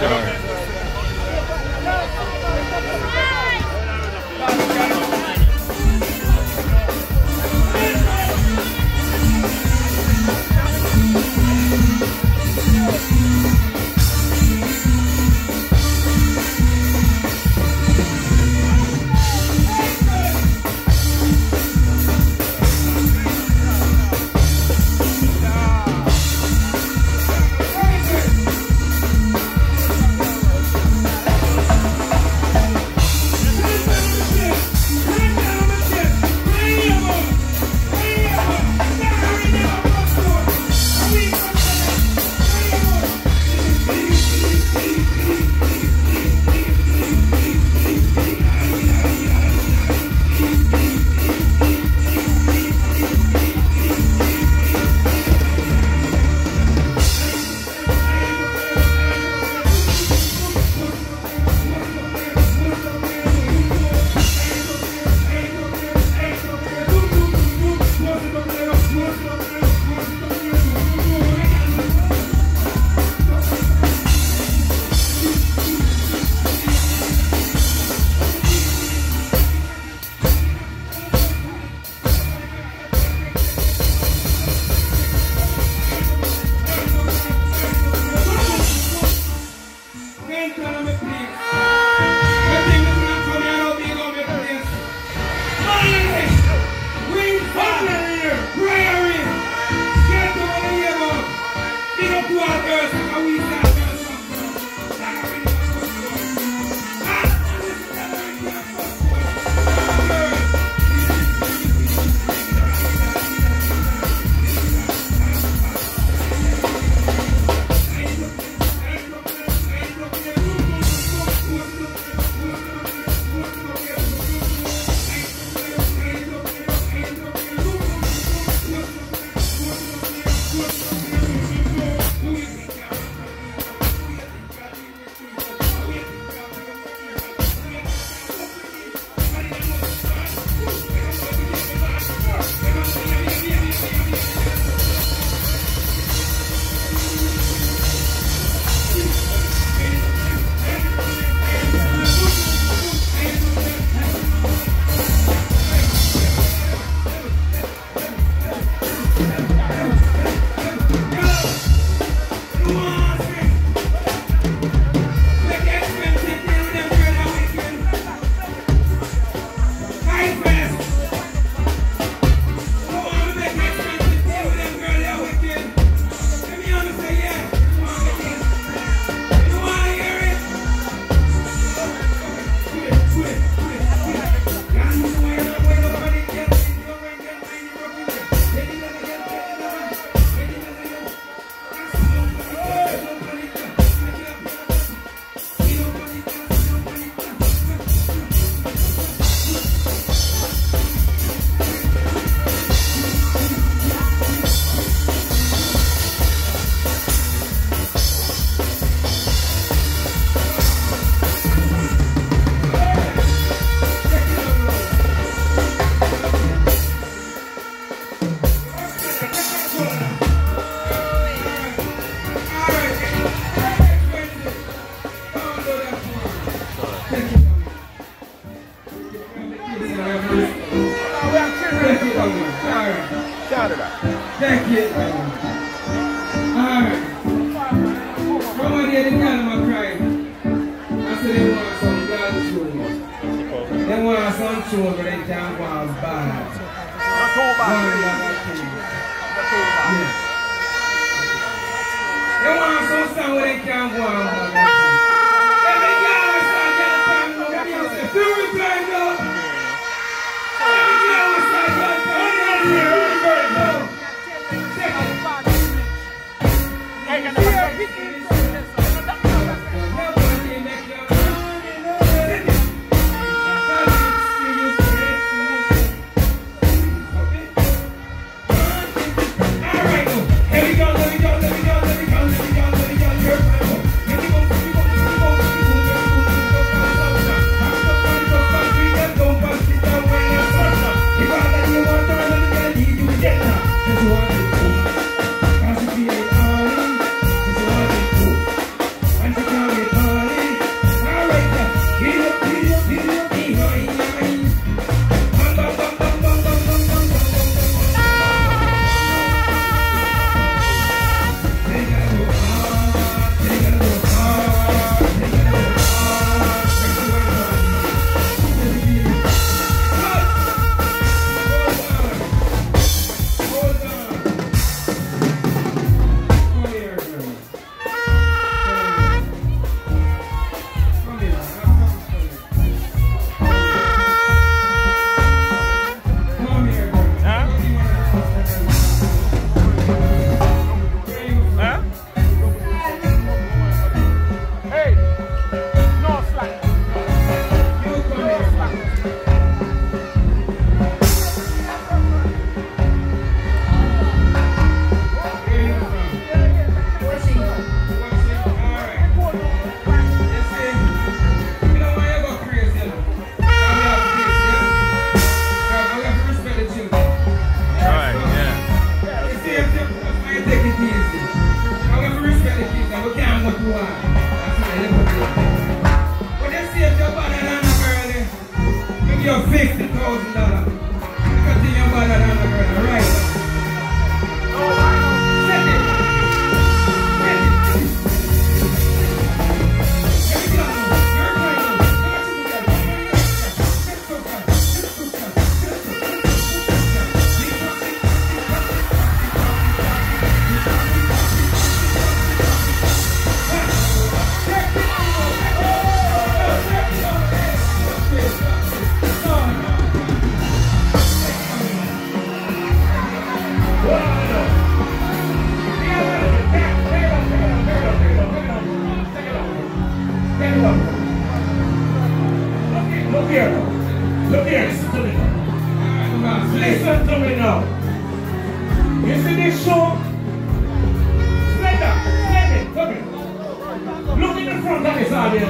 Here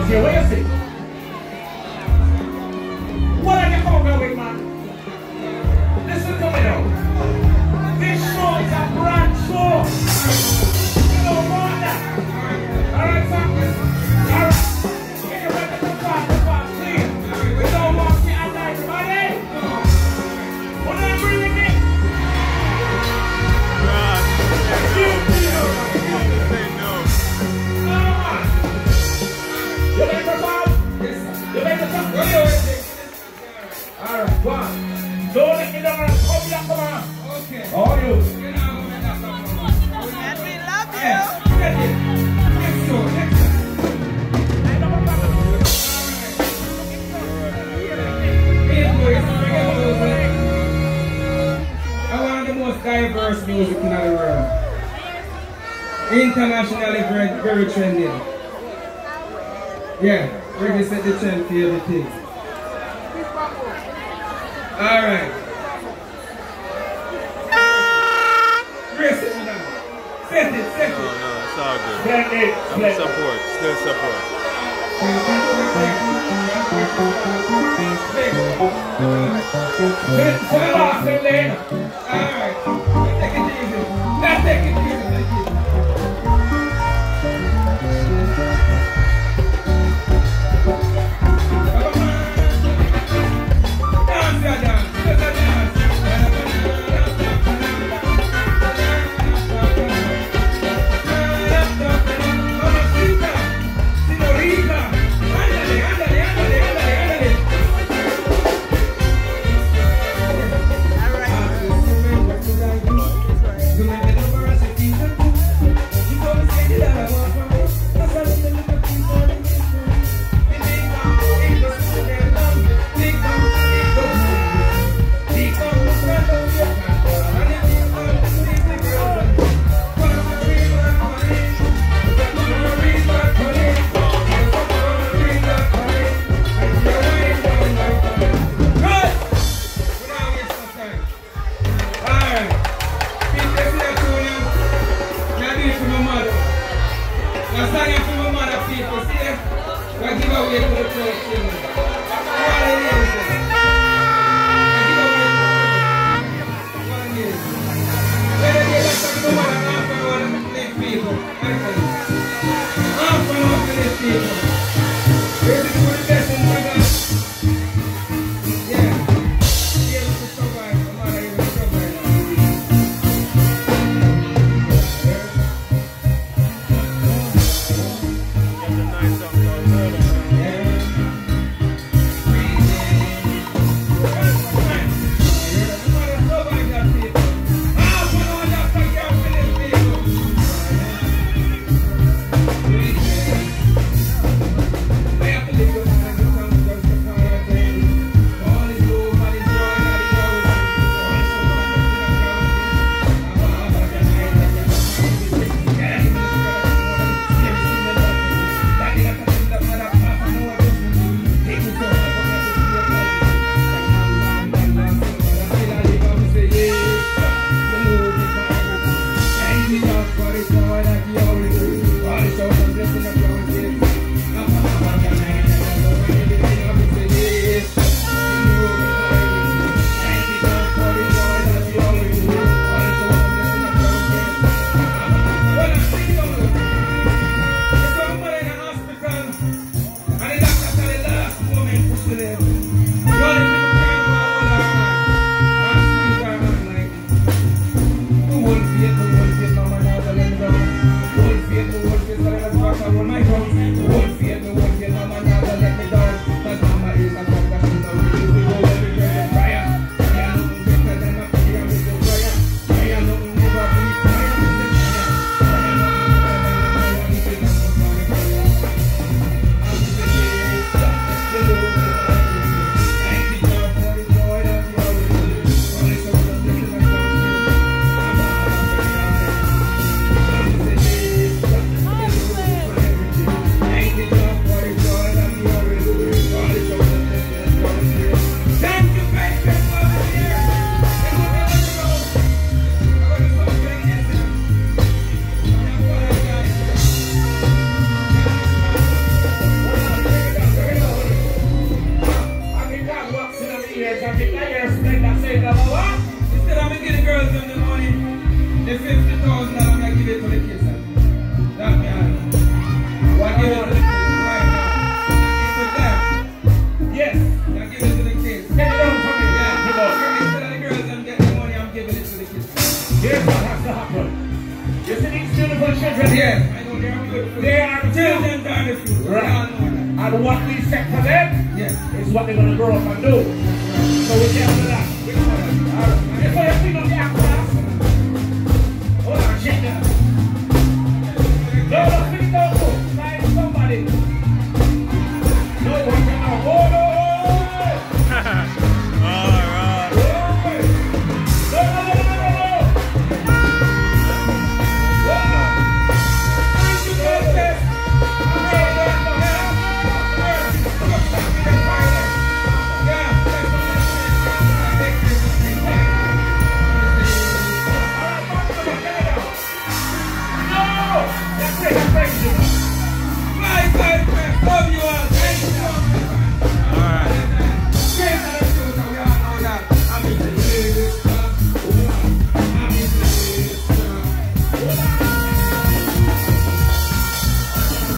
Here we you sit? most diverse music in the world. Internationally very, very trendy. Yeah, reggae set the trend for everything. Alright. Chris, set it, set it. No, no, it's all good. Set it, support, still support. Set it off,